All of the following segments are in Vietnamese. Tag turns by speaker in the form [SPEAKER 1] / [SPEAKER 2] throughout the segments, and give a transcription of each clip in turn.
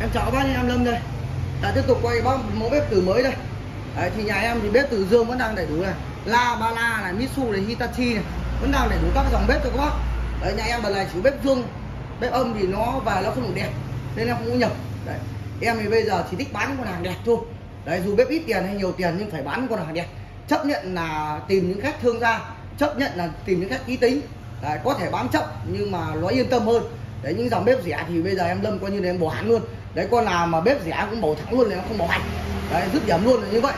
[SPEAKER 1] em chào các bác em Lâm đây. Đã tiếp tục quay bác mẫu bếp từ mới đây. Đấy, thì nhà em thì bếp từ dương vẫn đang đầy đủ này. La Ba La này Mitsu này Hitachi này vẫn đang đầy đủ các dòng bếp cho các bác. Đấy, nhà em lần này chỉ bếp dương bếp âm thì nó và nó không đủ đẹp nên em không có nhập. Đấy. em thì bây giờ chỉ thích bán con hàng đẹp thôi. Đấy, dù bếp ít tiền hay nhiều tiền nhưng phải bán con hàng đẹp. Chấp nhận là tìm những khách thương gia chấp nhận là tìm những khách ký tính. Đấy, có thể bán chậm nhưng mà nó yên tâm hơn. Đấy những dòng bếp rẻ thì bây giờ em lâm coi như là em bỏ hẳn luôn đấy con nào mà bếp rẻ cũng bổ thẳng luôn này nó không bỏ hành đấy dứt điểm luôn là như vậy.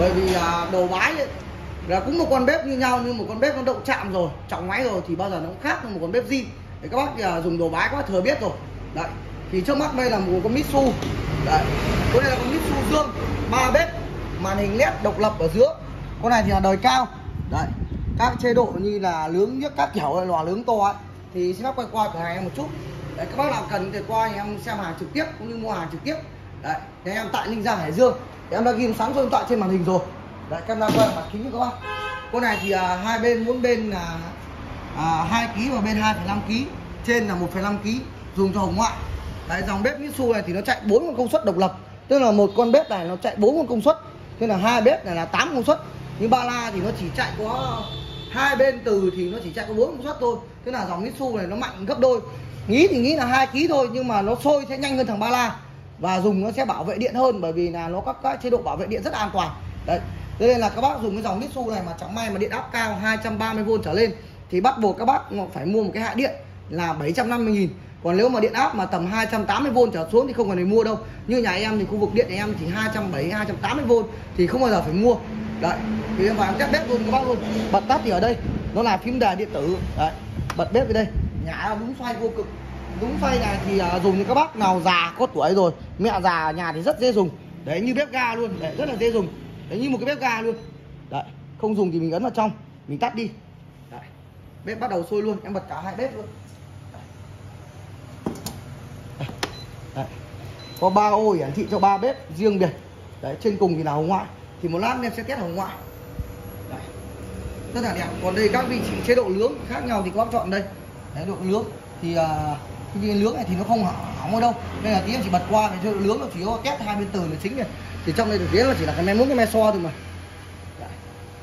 [SPEAKER 1] Bởi vì à, đồ bái ấy, là cũng một con bếp như nhau nhưng một con bếp nó động chạm rồi trọng máy rồi thì bao giờ nó cũng khác hơn một con bếp zin. Để các bác à, dùng đồ bái các bác thừa biết rồi. Đấy thì trước mắt đây là một con Mitsu đấy con này là con Mitsu dương. Ba bếp màn hình led độc lập ở giữa. Con này thì là đời cao. Đấy các chế độ như là lướng nhất các kiểu lò lướng to ấy thì xin phép quay qua cửa hàng em một chút đấy các bác nào cần thì qua em xem hàng trực tiếp cũng như mua hàng trực tiếp. Đấy thì em tại ninh giang hải dương. Thì em đã ghi sẵn số điện thoại trên màn hình rồi. Đấy camera quay mặt kính các bác. Con này thì à, hai bên mỗi bên là à, 2 kg và bên 2,5 kg trên là 1,5 kg dùng cho hồng ngoại. Đấy dòng bếp Mitsu này thì nó chạy bốn con công suất độc lập. Tức là một con bếp này nó chạy bốn con công suất. Thế là hai bếp này là 8 công suất. Như ba la thì nó chỉ chạy có hai bên từ thì nó chỉ chạy có bốn công suất thôi. Thế là dòng Mitsu này nó mạnh gấp đôi nghĩ thì nghĩ là hai kg thôi, nhưng mà nó sôi sẽ nhanh hơn thằng ba la. Và dùng nó sẽ bảo vệ điện hơn, bởi vì là nó có các chế độ bảo vệ điện rất an toàn. Đấy. Thế nên là các bác dùng cái dòng Mitsu này mà chẳng may mà điện áp cao 230V trở lên, thì bắt buộc các bác phải mua một cái hạ điện là 750 nghìn. Còn nếu mà điện áp mà tầm 280V trở xuống thì không cần phải mua đâu. Như nhà em thì khu vực điện nhà em chỉ 270 280V thì không bao giờ phải mua. Đấy. Thì em vào em test bếp luôn, các bác luôn. Bật tắt thì ở đây, nó là phím đài điện tử. Đấy. Bật bếp ở đây nhà đúng xoay vô cực. Đúng xoay này thì uh, dùng cho các bác nào già có tuổi rồi mẹ già ở nhà thì rất dễ dùng. Đấy như bếp ga luôn đấy rất là dễ dùng. Đấy như một cái bếp ga luôn. Đấy không dùng thì mình ấn vào trong mình tắt đi. Đấy. bếp bắt đầu sôi luôn em bật cả hai bếp luôn. Đấy. Đấy. có ba ô hiển thị cho ba bếp riêng biệt. Đấy trên cùng thì là hồng ngoại. Thì một lát em sẽ test hồng ngoại. Đấy. rất là đẹp. Còn đây các vị trí chế độ nướng khác nhau thì các bác chọn đây đấy độ nướng. Thì à, cái viên nướng này thì nó không hỏng ở đâu. Nên là tí em chỉ bật qua cái cho độ nướng là chỉ có test hai bên từ là chính này thì trong đây thực tế là chỉ là cái me múc cái me so thôi mà. Đấy.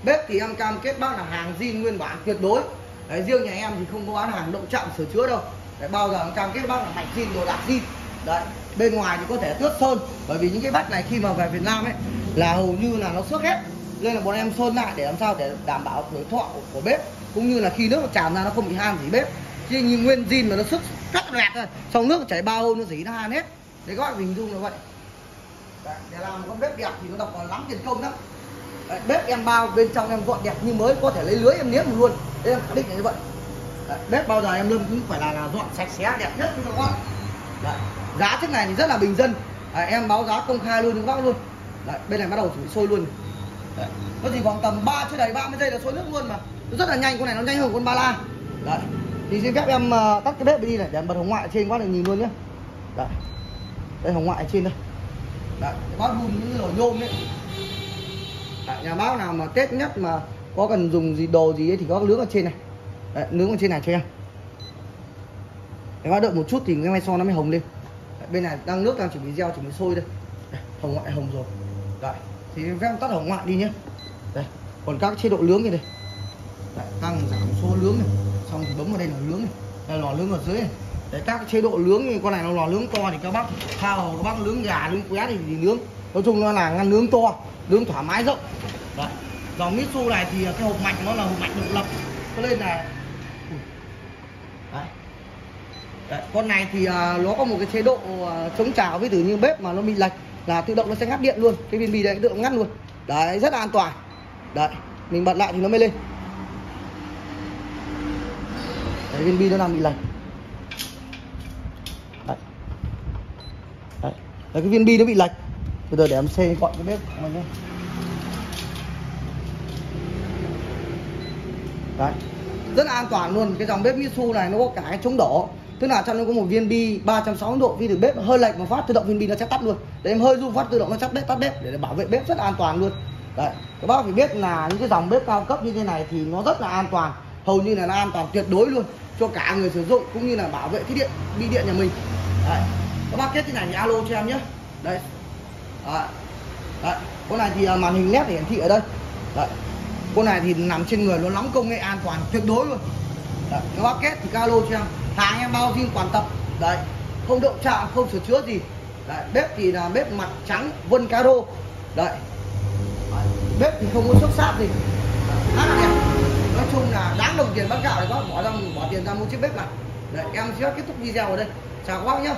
[SPEAKER 1] bếp thì em cam kết bác là hàng zin nguyên bản tuyệt đối. Đấy, riêng nhà em thì không có bán hàng động chạm sửa chữa đâu. Đấy, bao giờ em cam kết bác là mạch zin đồ đạc zin đấy bên ngoài thì có thể tước sơn. Bởi vì những cái vách này khi mà về Việt Nam ấy là hầu như là nó xước hết. Nên là bọn em sơn lại để làm sao để đảm bảo tuổi thọ của, bếp. Cũng như là khi nước nó tràn ra nó không bị han gì bếp chứ như nguyên zin mà nó sức cắt đẹp rồi xong nước chảy bao hôm nó dỉ nó han hết. Đấy các bạn hình dung là vậy. Đấy, để làm một con bếp đẹp thì nó đọc là lắm tiền công lắm. Đấy, bếp em bao bên trong em dọn đẹp như mới có thể lấy lưới em niếm luôn. Đấy em khẳng định là như vậy. Đấy, bếp bao giờ em luôn cũng phải là, là dọn sạch sẽ đẹp nhất cho các bạn đấy, giá thế này thì rất là bình dân. À, em báo giá công khai luôn các bác luôn. Đấy, bên này bắt đầu thử sôi luôn. Đấy. nó chỉ khoảng tầm 3 chưa đầy 30 giây là sôi nước luôn mà. Nó rất là nhanh con này nó nhanh hơn con ba la. Đấy thì xin phép em uh, tắt cái bếp đi này để em bật hồng ngoại trên quá để nhìn luôn nhé đây. Đây hồng ngoại trên đây. Đấy bác đun những đồ nhôm đấy. Đấy, nhà bác nào mà tết nhất mà có cần dùng gì đồ gì ấy thì có nướng ở trên này. Đấy, nướng ở trên này cho em. Em bác đợi một chút thì cái mai son nó mới hồng lên. Đấy, bên này đang nước đang chuẩn bị gieo chuẩn bị sôi đây. Đấy, hồng ngoại hồng rồi. Đấy thì phép tắt hồng ngoại đi nhé đây còn các chế độ nướng như đây đấy, tăng giảm số nướng này thì bấm vào đây là nướng này. Đây lò nướng ở dưới này. Đấy các chế độ nướng như con này nó lò nướng to thì các bác thao các bác nướng gà nướng qué thì, thì nướng. Nói chung nó là ngăn nướng to nướng thoải mái rộng. Đấy dòng Mitsu này thì cái hộp mạch nó là hộp mạch độc lập. Cho nên là đấy. Đấy, con này thì uh, nó có một cái chế độ uh, chống trào với tử như bếp mà nó bị lệch là tự động nó sẽ ngắt điện luôn. Cái viên bì đấy tự động ngắt luôn. Đấy rất là an toàn. Đấy mình bật lại thì nó mới lên đấy, viên bi nó đang bị lệch. Đấy. đấy. đấy cái viên bi nó bị lệch. Bây giờ để em xe gọn cái bếp của mình nhé đấy. Rất là an toàn luôn. Cái dòng bếp Mitsu này nó có cả cái chống đổ. Tức là trong nó có một viên bi 360 độ khi từ bếp hơi lệch một phát tự động viên bi nó sẽ tắt luôn. Để em hơi rung phát tự động nó tắt bếp tắt bếp để bảo vệ bếp rất là an toàn luôn. Đấy. Các bác phải biết là những cái dòng bếp cao cấp như thế này thì nó rất là an toàn hầu như là nó an toàn tuyệt đối luôn cho cả người sử dụng cũng như là bảo vệ cái điện bị điện nhà mình. Đấy. các bác kết cái này thì alo cho em nhé. Đây đấy. đấy. Con này thì à, màn hình led hiển thị ở đây. Đấy. Con này thì nằm trên người nó lắm công nghệ an toàn tuyệt đối luôn. Đấy. các bác kết thì alo cho em. Hàng em bao zin toàn tập. Đấy. Không động chạm, không sửa chữa gì. Đấy. bếp thì là bếp mặt trắng, vân caro. Đấy. bếp thì không có xuất sát gì. Rất đẹp nói chung là đáng đồng tiền bát gạo đấy các bác bỏ ra, bỏ tiền ra mua chiếc bếp này đấy, em sẽ kết thúc video ở đây. Chào các bác nhé